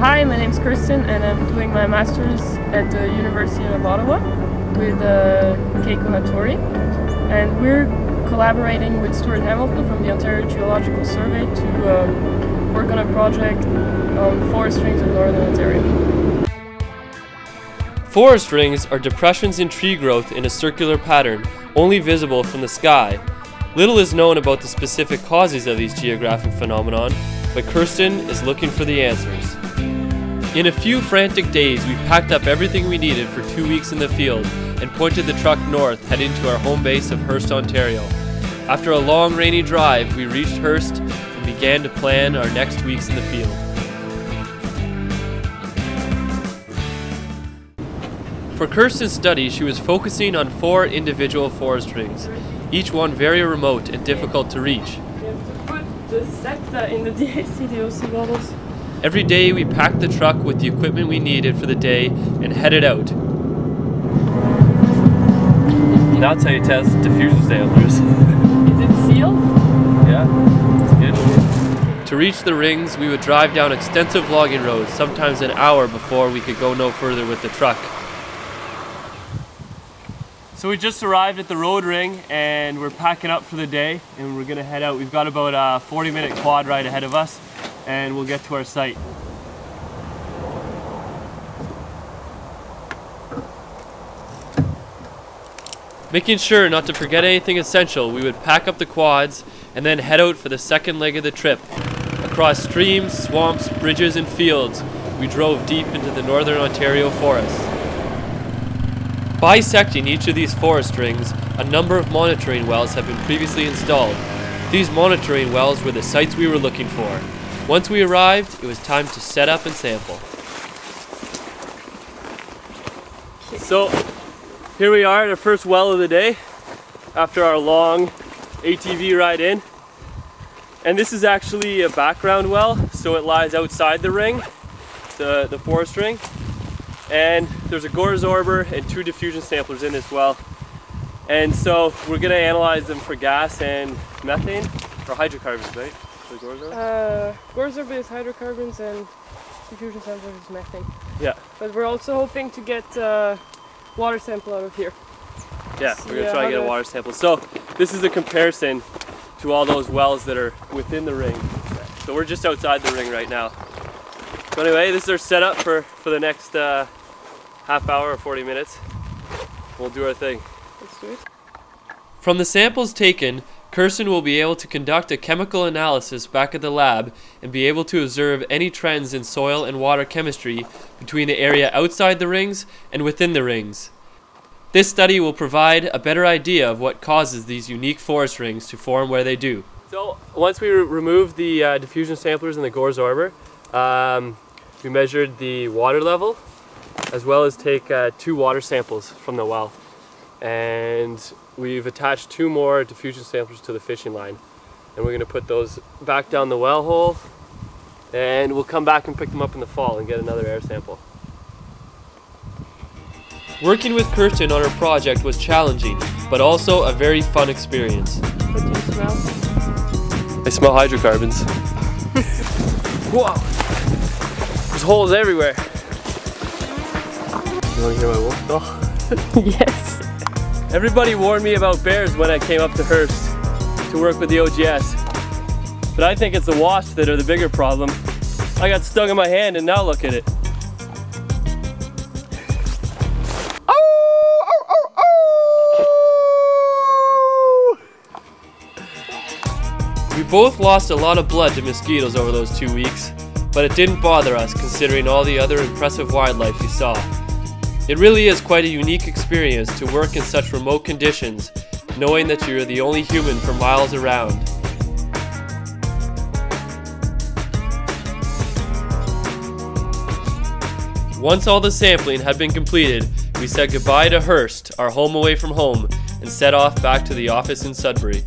Hi, my name is Kirsten and I'm doing my master's at the University of Ottawa with uh, Keiko Hattori. And we're collaborating with Stuart Hamilton from the Ontario Geological Survey to um, work on a project on forest rings in Northern Ontario. Forest rings are depressions in tree growth in a circular pattern, only visible from the sky. Little is known about the specific causes of these geographic phenomenon, but Kirsten is looking for the answers. In a few frantic days, we packed up everything we needed for two weeks in the field and pointed the truck north, heading to our home base of Hearst, Ontario. After a long rainy drive, we reached Hearst and began to plan our next weeks in the field. For Kirsten's study, she was focusing on four individual forest rings, each one very remote and difficult to reach. We have to put the SEPTA in the DAC models. Every day we packed the truck with the equipment we needed for the day and headed out. That's how you test diffusion samplers. Is it sealed? yeah, it's good. To reach the rings, we would drive down extensive logging roads, sometimes an hour before we could go no further with the truck. So we just arrived at the road ring and we're packing up for the day and we're gonna head out. We've got about a 40 minute quad ride ahead of us and we'll get to our site. Making sure not to forget anything essential, we would pack up the quads and then head out for the second leg of the trip. Across streams, swamps, bridges, and fields, we drove deep into the northern Ontario forests. Bisecting each of these forest rings, a number of monitoring wells have been previously installed. These monitoring wells were the sites we were looking for. Once we arrived, it was time to set up and sample. So, here we are at our first well of the day after our long ATV ride in. And this is actually a background well, so it lies outside the ring, the, the forest ring. And there's a Goresorber and two diffusion samplers in this well. And so we're gonna analyze them for gas and methane, or hydrocarbons, right? The Goresorber? Uh, Goresorber is hydrocarbons and diffusion sample is methane. Yeah, But we're also hoping to get uh, water sample out of here. yeah, we're gonna Yeah, try to get a water sample. So this is a comparison to all those wells that are within the ring. So we're just outside the ring right now. So anyway, this is our setup for, for the next uh, half hour or 40 minutes. We'll do our thing. Let's do it. From the samples taken, Kirsten will be able to conduct a chemical analysis back at the lab and be able to observe any trends in soil and water chemistry between the area outside the rings and within the rings. This study will provide a better idea of what causes these unique forest rings to form where they do. So once we re- removed the uh, diffusion samplers in the Goresorber, um, we measured the water level as well as take uh, two water samples from the well and we've attached two more diffusion samplers to the fishing line and we're going to put those back down the well hole and we'll come back and pick them up in the fall and get another air sample. Working with Kirsten on her project was challenging, but also a very fun experience. What do you smell? I smell hydrocarbons. Whoa! There's holes everywhere. You want to hear my wolf call? Oh. yes. Everybody warned me about bears when I came up to Hearst to work with the OGS. But I think it's the wasps that are the bigger problem. I got stung in my hand and now look at it. We both lost a lot of blood to mosquitoes over those two weeks, but it didn't bother us considering all the other impressive wildlife we saw. It really is quite a unique experience to work in such remote conditions, knowing that you're the only human for miles around. Once all the sampling had been completed, we said goodbye to Hearst, our home away from home, and set off back to the office in Sudbury.